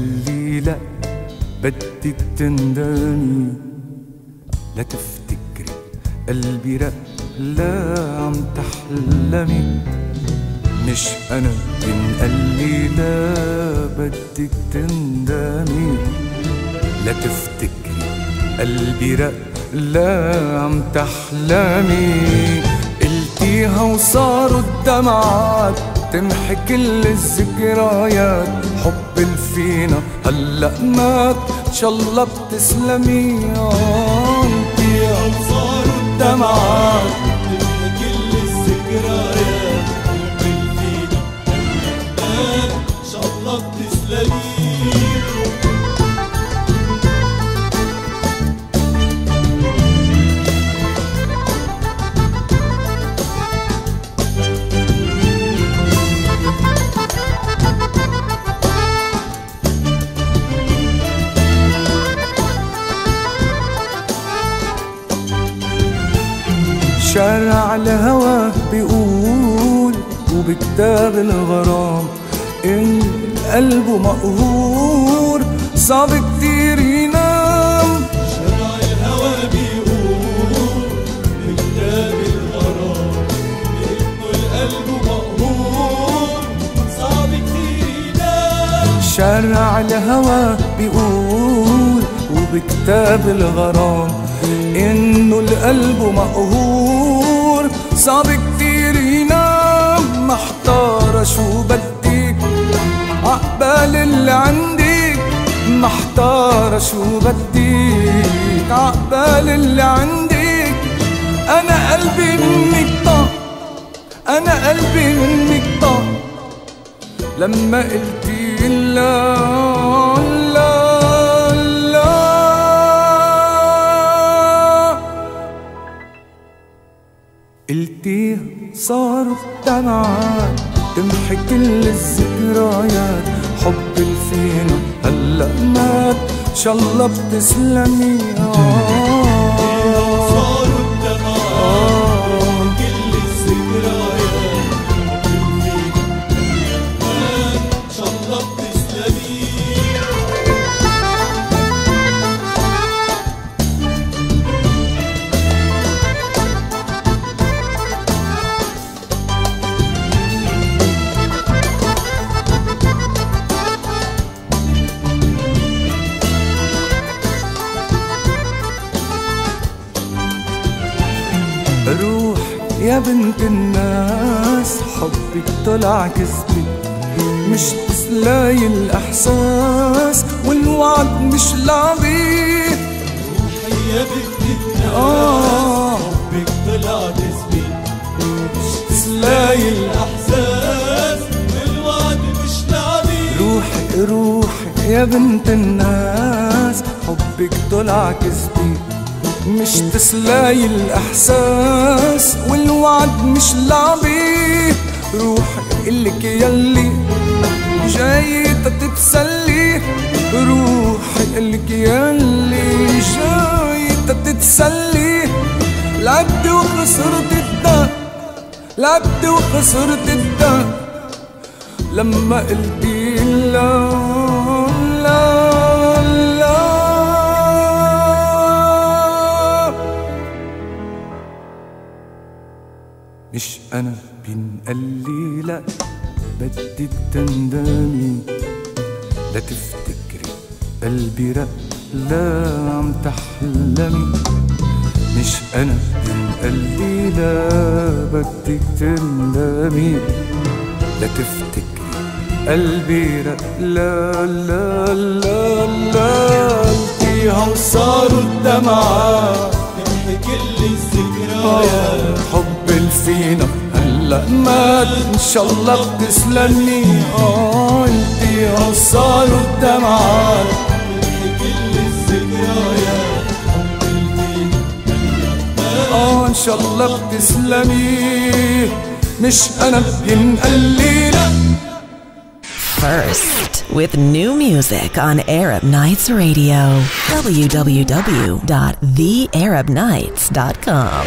لا بدك تندمي. لا تفتكري قلبي رق لا عم تحلمي. مش أنا بينقال لي لا بدك تندمي. لا تفتكري قلبي رق لا عم تحلمي. قلتيها وصاروا الدمعات تمحي كل الذكريات حب الفينا هلا مات ان شاء الله بتسلمي قلتيها وصاروا الدمعات تمحي كل الذكريات شارع الهوى بيقول وبكتاب الغرام إن قلبه مقهور. صعب كتير ينام. شرع الهوى بيقول بكتاب الغرام انه القلب مقهور صعب كتير ينام شارع الهوى بيقول وبكتاب الغرام إنه القلب مقهور. صعب كتير ينام. محتارة شو بدك عقبال اللي عندك. محتارة شو بدك عقبال اللي عندك. أنا قلبي منك طاق. أنا قلبي منك طاق. لما قلتي لا قلتي صاروا الدمعات تمحي كل الذكريات حب الفينا هلأ مات. إن شاء الله بتسلمي روح يا بنت الناس حبك طلع كذبي مش تسلاي الإحساس والوعد مش لعبي يا بنت الناس آه. حبك طلع كذبي تسلاي ال- الإحساس والوعد مش لعبي روحي روحي يا بنت الناس حبك طلع كذبي مش تسلاي الإحساس والوعد مش لعبي روحي إلك يلي جاي تتسلي روحي إلك يلي جاي تتسلي لعبت وخسرت الدق لعبت وخسرت الدق لما قلتي لا. مش أنا بينقال لي لا بدك تندمي لا تفتكري قلبي رق لا عم تحلمي. مش أنا بينقال لي لا بدك تندمي. لا تفتكري قلبي رق لا لا لا لا قلتيها وصاروا الدمعات تمحي كل الذكريات حب الفينا هلا مات ان شاء الله بتسلمي آه قلتيها وصاروا الدمعات تمحي كل الذكريات حب الفينا آه ان شاء الله بتسلمي مش أنا بينقال لي لا First, with new music on Arab Nights Radio. www.thearabnights.com.